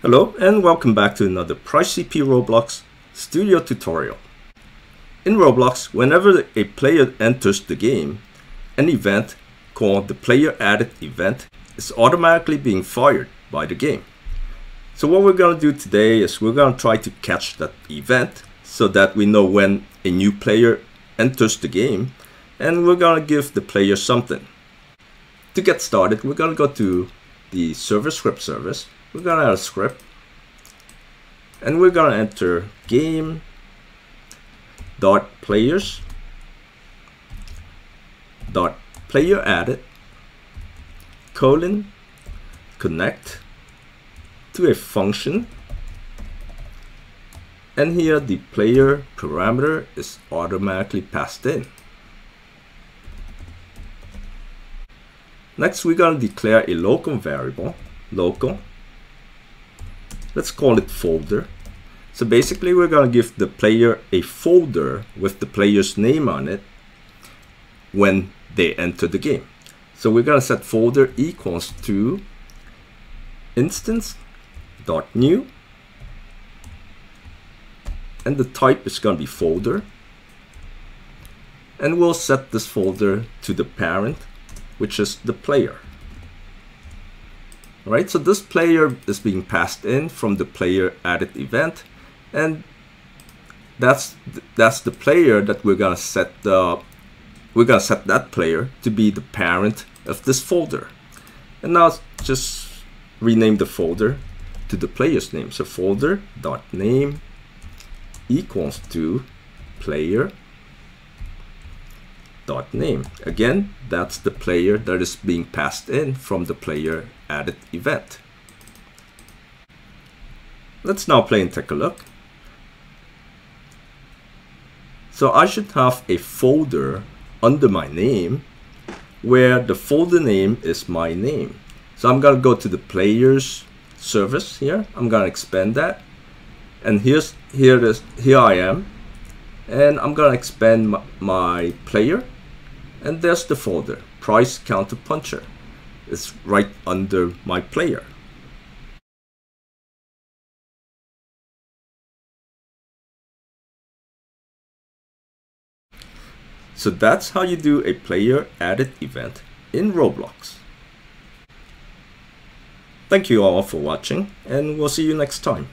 Hello and welcome back to another PrizeCP Roblox studio tutorial. In Roblox, whenever a player enters the game, an event called the player added event is automatically being fired by the game. So what we're going to do today is we're going to try to catch that event so that we know when a new player enters the game and we're going to give the player something. To get started, we're going to go to the server script service we're gonna add a script and we're gonna enter game dot players dot player added colon connect to a function and here the player parameter is automatically passed in. Next we're going to declare a local variable, local let's call it folder. So basically we're going to give the player a folder with the player's name on it when they enter the game. So we're going to set folder equals to instance dot new and the type is going to be folder and we'll set this folder to the parent which is the player right? So this player is being passed in from the player added event, and that's that's the player that we're gonna set the we're gonna set that player to be the parent of this folder. And now just rename the folder to the player's name. So folder dot name equals to player dot name. Again, that's the player that is being passed in from the player added event. Let's now play and take a look. So I should have a folder under my name where the folder name is my name. So I'm gonna go to the players service here. I'm gonna expand that. And here's here it is here I am. And I'm gonna expand my, my player and there's the folder, prize counter puncher. It's right under my player. So that's how you do a player added event in Roblox. Thank you all for watching and we'll see you next time.